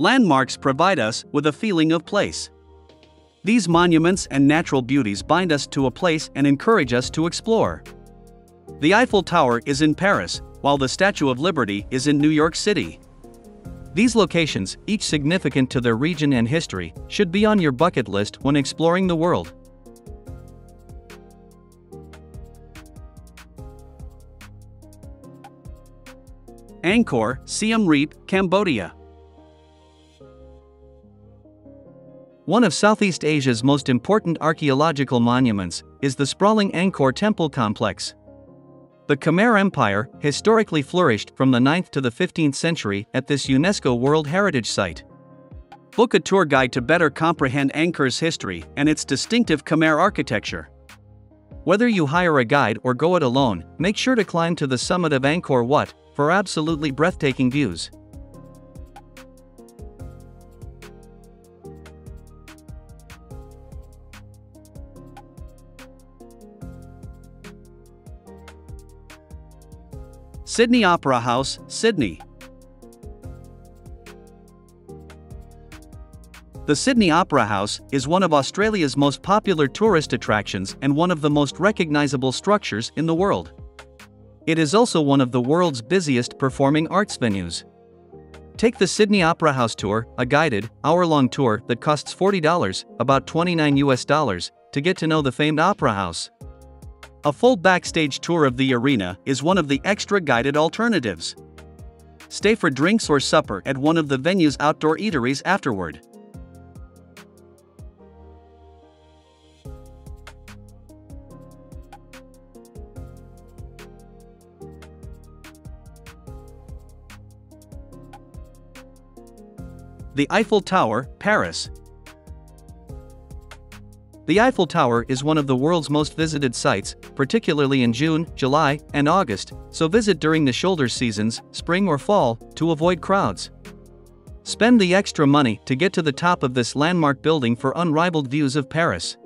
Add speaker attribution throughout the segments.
Speaker 1: Landmarks provide us with a feeling of place. These monuments and natural beauties bind us to a place and encourage us to explore. The Eiffel Tower is in Paris, while the Statue of Liberty is in New York City. These locations, each significant to their region and history, should be on your bucket list when exploring the world. Angkor, Siem Reap, Cambodia. One of Southeast Asia's most important archaeological monuments is the sprawling Angkor Temple complex. The Khmer Empire historically flourished from the 9th to the 15th century at this UNESCO World Heritage Site. Book a tour guide to better comprehend Angkor's history and its distinctive Khmer architecture. Whether you hire a guide or go it alone, make sure to climb to the summit of Angkor Wat for absolutely breathtaking views. Sydney Opera House, Sydney. The Sydney Opera House is one of Australia's most popular tourist attractions and one of the most recognisable structures in the world. It is also one of the world's busiest performing arts venues. Take the Sydney Opera House tour, a guided, hour-long tour that costs $40, about 29 US dollars, to get to know the famed Opera House. A full backstage tour of the arena is one of the extra guided alternatives. Stay for drinks or supper at one of the venue's outdoor eateries afterward. The Eiffel Tower, Paris. The Eiffel Tower is one of the world's most visited sites, particularly in June, July, and August, so visit during the shoulder seasons, spring or fall, to avoid crowds. Spend the extra money to get to the top of this landmark building for unrivaled views of Paris.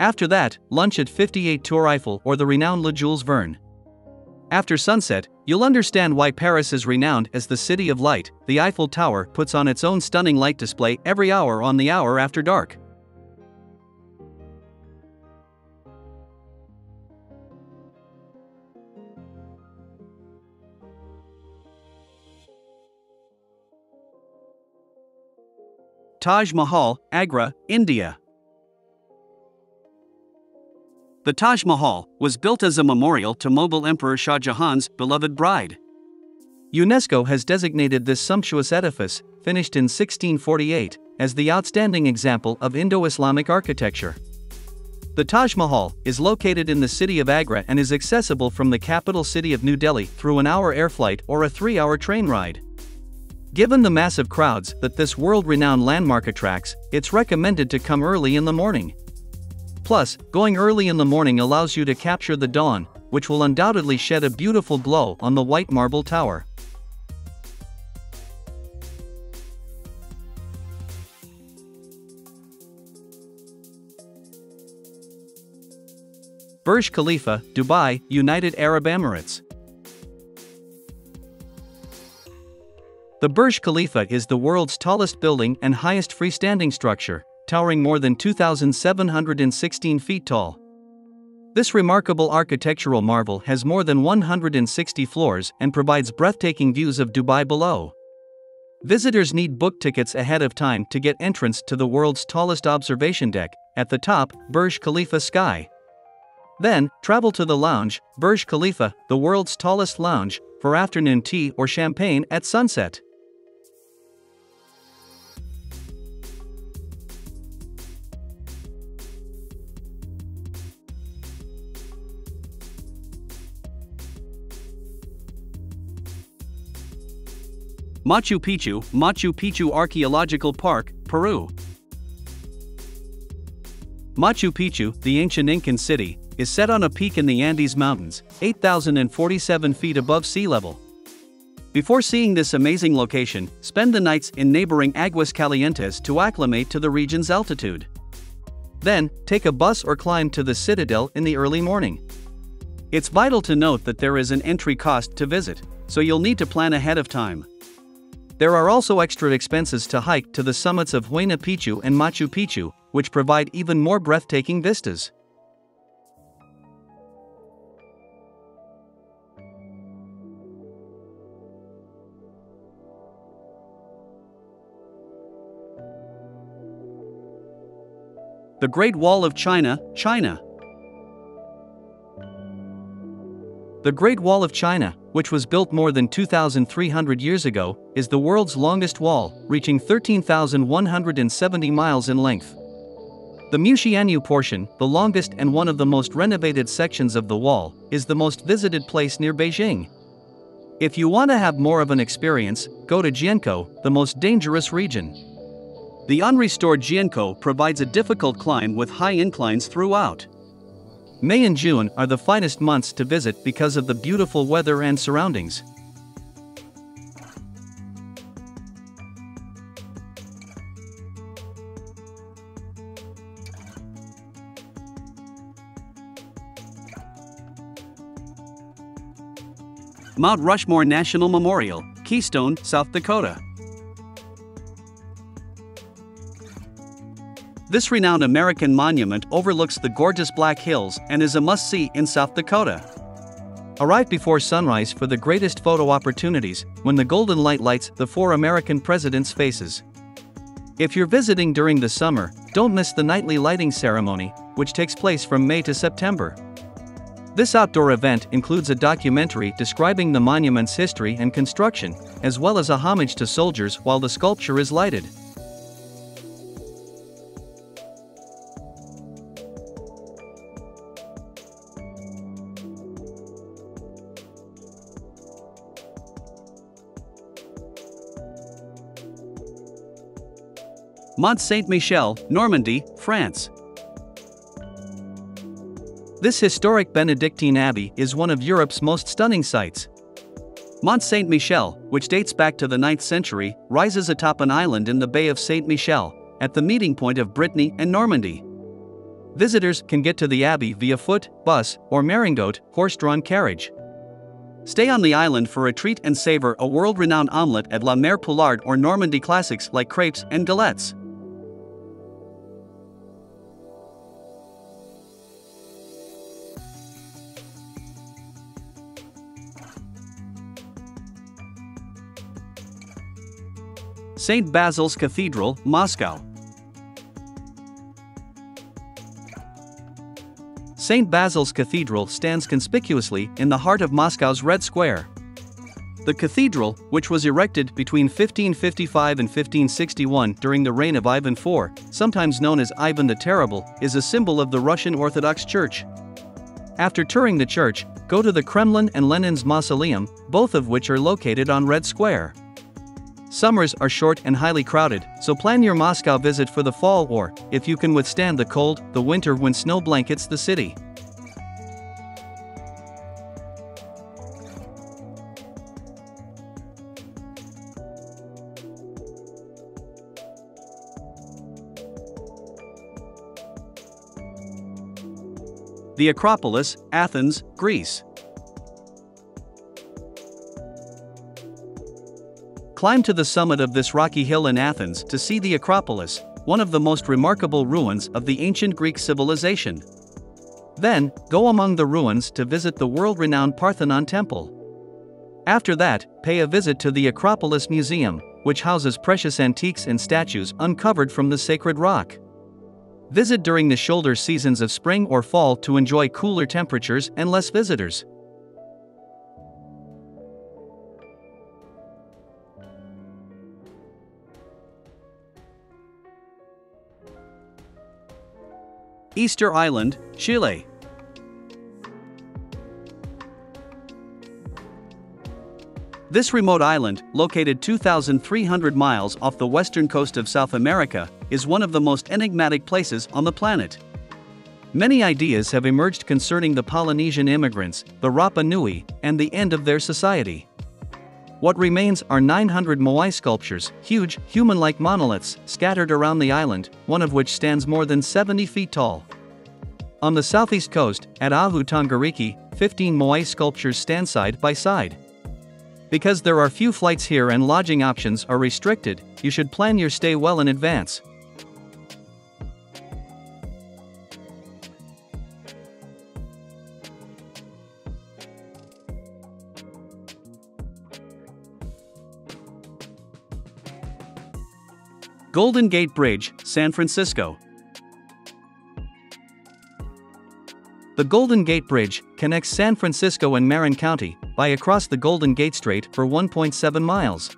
Speaker 1: After that, lunch at 58 Tour Eiffel or the renowned Le Jules Verne. After sunset, you'll understand why Paris is renowned as the City of Light. The Eiffel Tower puts on its own stunning light display every hour on the hour after dark. Taj Mahal, Agra, India. The Taj Mahal was built as a memorial to Mughal Emperor Shah Jahan's beloved bride. UNESCO has designated this sumptuous edifice, finished in 1648, as the outstanding example of Indo Islamic architecture. The Taj Mahal is located in the city of Agra and is accessible from the capital city of New Delhi through an hour air flight or a three hour train ride. Given the massive crowds that this world-renowned landmark attracts, it's recommended to come early in the morning. Plus, going early in the morning allows you to capture the dawn, which will undoubtedly shed a beautiful glow on the white marble tower. Burj Khalifa, Dubai, United Arab Emirates. The Burj Khalifa is the world's tallest building and highest freestanding structure, towering more than 2,716 feet tall. This remarkable architectural marvel has more than 160 floors and provides breathtaking views of Dubai below. Visitors need book tickets ahead of time to get entrance to the world's tallest observation deck, at the top, Burj Khalifa Sky. Then, travel to the lounge, Burj Khalifa, the world's tallest lounge, for afternoon tea or champagne at sunset. Machu Picchu, Machu Picchu Archaeological Park, Peru. Machu Picchu, the ancient Incan city, is set on a peak in the Andes Mountains, 8,047 feet above sea level. Before seeing this amazing location, spend the nights in neighboring Aguas Calientes to acclimate to the region's altitude. Then, take a bus or climb to the citadel in the early morning. It's vital to note that there is an entry cost to visit, so you'll need to plan ahead of time. There are also extra expenses to hike to the summits of Huayna Picchu and Machu Picchu, which provide even more breathtaking vistas. The Great Wall of China, China. The Great Wall of China, which was built more than 2,300 years ago, is the world's longest wall, reaching 13,170 miles in length. The Mutianyu portion, the longest and one of the most renovated sections of the wall, is the most visited place near Beijing. If you want to have more of an experience, go to Jiankou, the most dangerous region. The unrestored Jiankou provides a difficult climb with high inclines throughout. May and June are the finest months to visit because of the beautiful weather and surroundings. Mount Rushmore National Memorial, Keystone, South Dakota. This renowned American monument overlooks the gorgeous Black Hills and is a must see in South Dakota. Arrive before sunrise for the greatest photo opportunities when the golden light lights the four American presidents' faces. If you're visiting during the summer, don't miss the nightly lighting ceremony, which takes place from May to September. This outdoor event includes a documentary describing the monument's history and construction, as well as a homage to soldiers while the sculpture is lighted. Mont Saint Michel, Normandy, France. This historic Benedictine abbey is one of Europe's most stunning sights. Mont Saint Michel, which dates back to the 9th century, rises atop an island in the Bay of Saint Michel, at the meeting point of Brittany and Normandy. Visitors can get to the abbey via foot, bus, or Maringote, horse drawn carriage. Stay on the island for a treat and savor a world renowned omelette at La Mère Poulard or Normandy classics like crepes and galettes. St. Basil's Cathedral, Moscow. St. Basil's Cathedral stands conspicuously in the heart of Moscow's Red Square. The cathedral, which was erected between 1555 and 1561 during the reign of Ivan IV, sometimes known as Ivan the Terrible, is a symbol of the Russian Orthodox Church. After touring the church, go to the Kremlin and Lenin's mausoleum, both of which are located on Red Square. Summers are short and highly crowded, so plan your Moscow visit for the fall or, if you can withstand the cold, the winter when snow blankets the city. The Acropolis, Athens, Greece. Climb to the summit of this rocky hill in Athens to see the Acropolis, one of the most remarkable ruins of the ancient Greek civilization. Then, go among the ruins to visit the world renowned Parthenon Temple. After that, pay a visit to the Acropolis Museum, which houses precious antiques and statues uncovered from the sacred rock. Visit during the shoulder seasons of spring or fall to enjoy cooler temperatures and less visitors. Easter Island, Chile. This remote island, located 2,300 miles off the western coast of South America, is one of the most enigmatic places on the planet. Many ideas have emerged concerning the Polynesian immigrants, the Rapa Nui, and the end of their society. What remains are 900 Moai sculptures, huge, human like monoliths, scattered around the island, one of which stands more than 70 feet tall. On the southeast coast, at Ahu Tongariki, 15 Moai sculptures stand side by side. Because there are few flights here and lodging options are restricted, you should plan your stay well in advance. Golden Gate Bridge, San Francisco. The Golden Gate Bridge connects San Francisco and Marin County by across the Golden Gate Strait for 1.7 miles.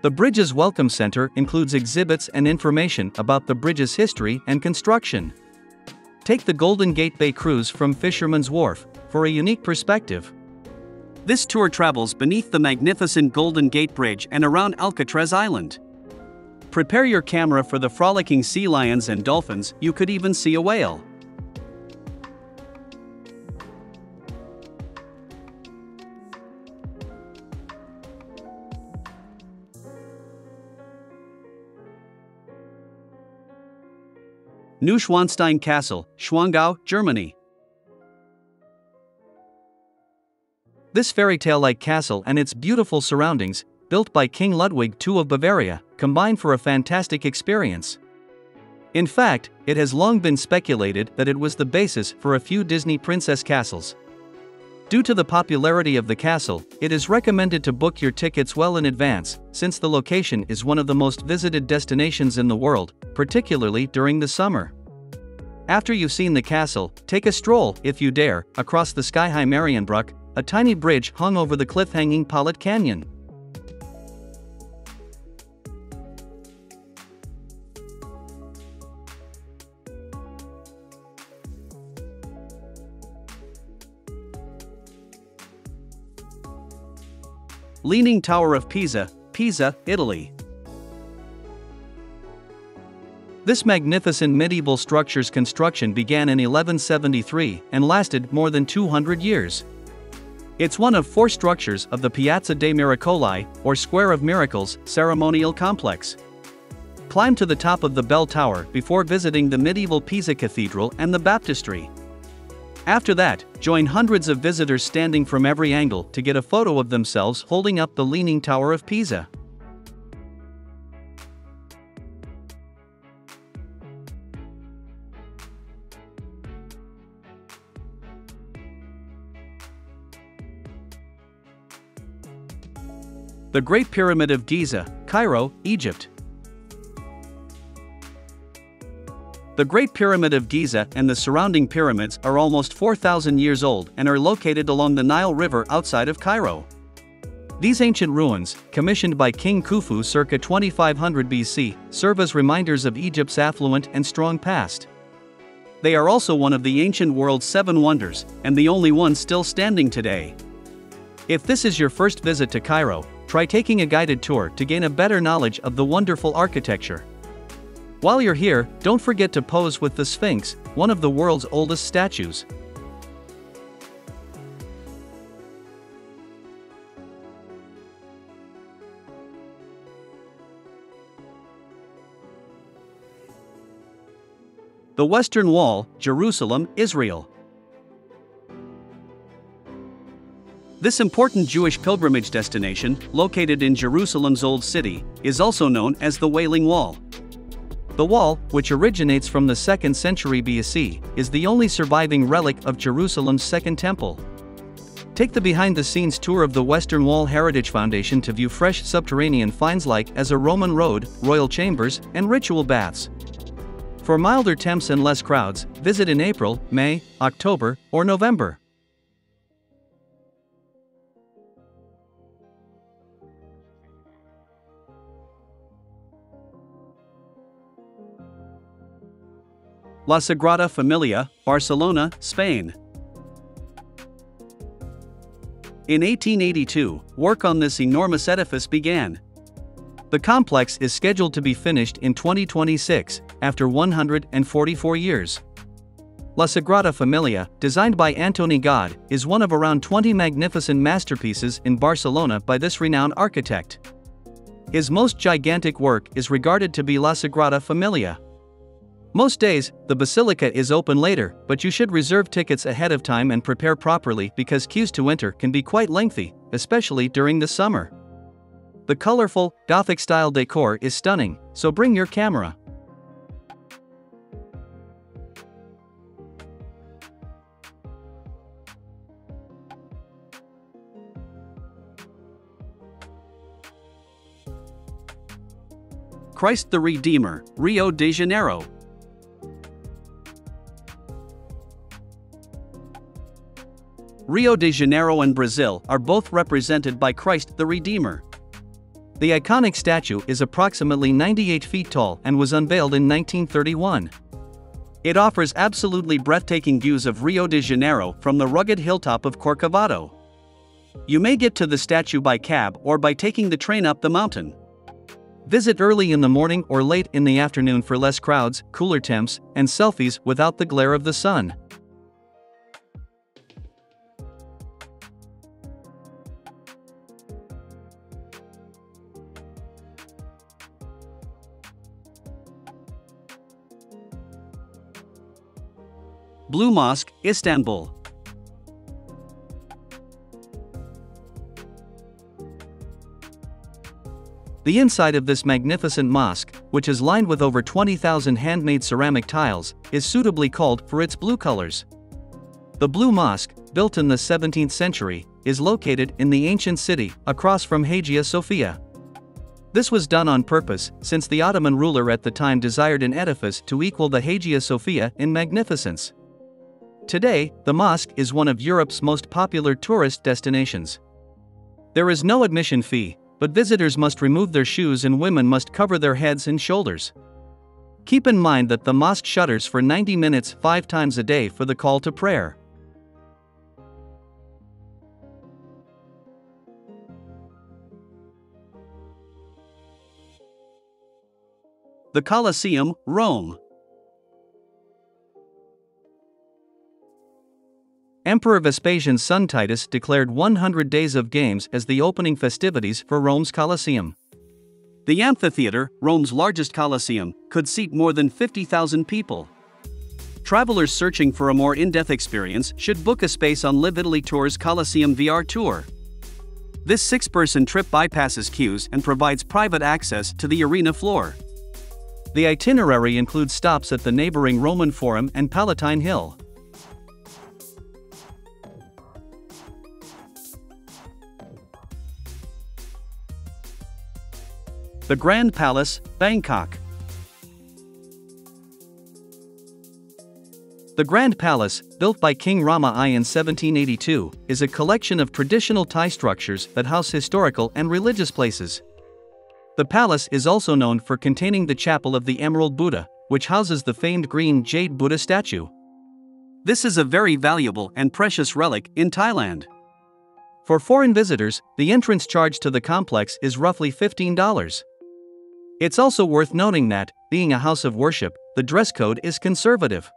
Speaker 1: The bridge's welcome center includes exhibits and information about the bridge's history and construction. Take the Golden Gate Bay cruise from Fisherman's Wharf for a unique perspective. This tour travels beneath the magnificent Golden Gate Bridge and around Alcatraz Island. Prepare your camera for the frolicking sea lions and dolphins, you could even see a whale. Neuschwanstein Castle, Schwangau, Germany. This fairy tale like castle and its beautiful surroundings, built by King Ludwig II of Bavaria, combine for a fantastic experience. In fact, it has long been speculated that it was the basis for a few Disney princess castles. Due to the popularity of the castle, it is recommended to book your tickets well in advance, since the location is one of the most visited destinations in the world, particularly during the summer. After you've seen the castle, take a stroll, if you dare, across the sky-high Marienbrücke, a tiny bridge hung over the cliff-hanging Pöllat Canyon. Leaning Tower of Pisa, Pisa, Italy. This magnificent medieval structure's construction began in 1173 and lasted more than 200 years. It's one of four structures of the Piazza dei Miracoli, or Square of Miracles, ceremonial complex. Climb to the top of the bell tower before visiting the medieval Pisa Cathedral and the baptistry. After that, join hundreds of visitors standing from every angle to get a photo of themselves holding up the Leaning Tower of Pisa. The Great Pyramid of Giza, Cairo, Egypt. The Great Pyramid of Giza and the surrounding pyramids are almost 4,000 years old and are located along the Nile River outside of Cairo. These ancient ruins, commissioned by King Khufu circa 2500 BC, serve as reminders of Egypt's affluent and strong past. They are also one of the ancient world's seven wonders, and the only one still standing today. If this is your first visit to Cairo, try taking a guided tour to gain a better knowledge of the wonderful architecture. While you're here, don't forget to pose with the Sphinx, one of the world's oldest statues. The Western Wall, Jerusalem, Israel. This important Jewish pilgrimage destination, located in Jerusalem's Old City, is also known as the Wailing Wall. The wall, which originates from the 2nd century BC, is the only surviving relic of Jerusalem's Second Temple. Take the behind the scenes tour of the Western Wall Heritage Foundation to view fresh subterranean finds like as a Roman road, royal chambers, and ritual baths. For milder temps and less crowds, visit in April, May, October, or November. La Sagrada Familia, Barcelona, Spain. In 1882, work on this enormous edifice began. The complex is scheduled to be finished in 2026, after 144 years. La Sagrada Familia, designed by Antoni Gaudí, is one of around 20 magnificent masterpieces in Barcelona by this renowned architect. His most gigantic work is regarded to be La Sagrada Familia. Most days, the basilica is open later, but you should reserve tickets ahead of time and prepare properly because queues to enter can be quite lengthy, especially during the summer. The colorful, Gothic style decor is stunning, so bring your camera. Christ the Redeemer, Rio de Janeiro. Rio de Janeiro and Brazil are both represented by Christ the Redeemer. The iconic statue is approximately 98 feet tall and was unveiled in 1931. It offers absolutely breathtaking views of Rio de Janeiro from the rugged hilltop of Corcovado. You may get to the statue by cab or by taking the train up the mountain. Visit early in the morning or late in the afternoon for less crowds, cooler temps, and selfies without the glare of the sun. Blue Mosque, Istanbul. The inside of this magnificent mosque, which is lined with over 20,000 handmade ceramic tiles, is suitably called for its blue colors. The Blue Mosque, built in the 17th century, is located in the ancient city, across from Hagia Sophia. This was done on purpose, since the Ottoman ruler at the time desired an edifice to equal the Hagia Sophia in magnificence. Today, the mosque is one of Europe's most popular tourist destinations. There is no admission fee, but visitors must remove their shoes and women must cover their heads and shoulders. Keep in mind that the mosque shutters for 90 minutes 5 times a day for the call to prayer. The Colosseum, Rome. Emperor Vespasian's son Titus declared 100 days of games as the opening festivities for Rome's Colosseum. The amphitheater, Rome's largest Colosseum, could seat more than 50,000 people. Travelers searching for a more in depth experience should book a space on LivItaly Tour's Colosseum VR Tour. This six person trip bypasses queues and provides private access to the arena floor. The itinerary includes stops at the neighboring Roman Forum and Palatine Hill. The Grand Palace, Bangkok. The Grand Palace, built by King Rama I in 1782, is a collection of traditional Thai structures that house historical and religious places. The palace is also known for containing the chapel of the Emerald Buddha, which houses the famed green jade Buddha statue. This is a very valuable and precious relic in Thailand. For foreign visitors, the entrance charge to the complex is roughly $15. It's also worth noting that, being a house of worship, the dress code is conservative.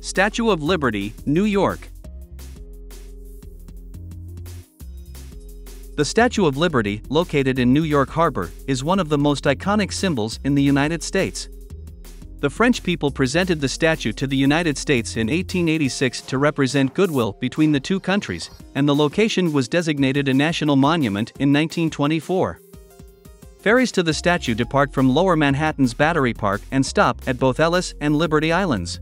Speaker 1: Statue of Liberty, New York. The Statue of Liberty, located in New York Harbor, is one of the most iconic symbols in the United States. The French people presented the statue to the United States in 1886 to represent goodwill between the two countries, and the location was designated a national monument in 1924. Ferries to the statue depart from Lower Manhattan's Battery Park and stop at both Ellis and Liberty Islands.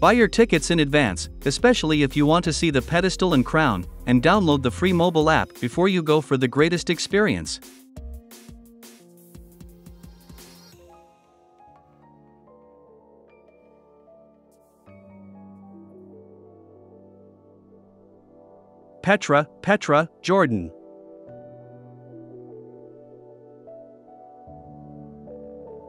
Speaker 1: Buy your tickets in advance, especially if you want to see the pedestal and crown, and download the free mobile app before you go for the greatest experience. Petra, Petra, Jordan.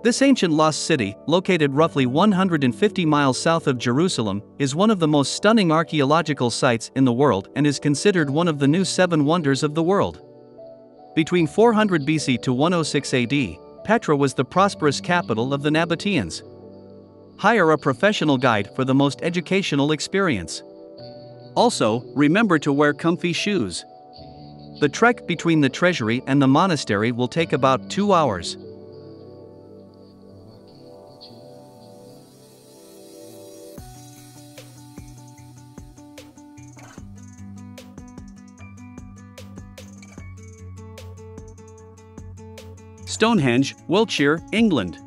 Speaker 1: This ancient lost city, located roughly 150 miles south of Jerusalem, is one of the most stunning archaeological sites in the world and is considered one of the new seven wonders of the world. Between 400 BC to 106 AD, Petra was the prosperous capital of the Nabateans. Hire a professional guide for the most educational experience. Also, remember to wear comfy shoes. The trek between the treasury and the monastery will take about two hours. Stonehenge, Wiltshire, England.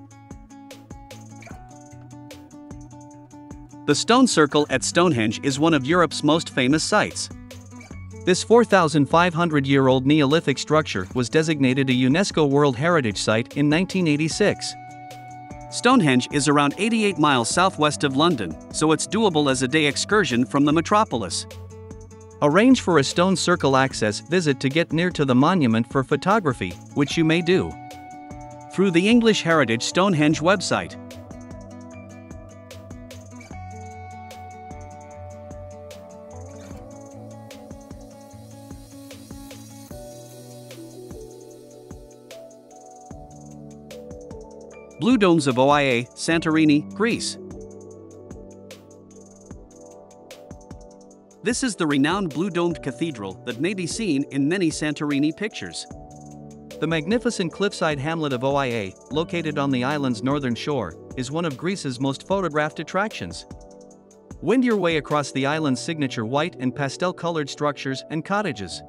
Speaker 1: The stone circle at Stonehenge is one of Europe's most famous sites. This 4,500 year old Neolithic structure was designated a UNESCO World Heritage Site in 1986. Stonehenge is around 88 miles southwest of London, so it's doable as a day excursion from the metropolis. Arrange for a stone circle access visit to get near to the monument for photography, which you may do through the English Heritage Stonehenge website. Blue Domes of Oia, Santorini, Greece. This is the renowned blue domed cathedral that may be seen in many Santorini pictures. The magnificent cliffside hamlet of Oia, located on the island's northern shore, is one of Greece's most photographed attractions. Wind your way across the island's signature white and pastel colored structures and cottages.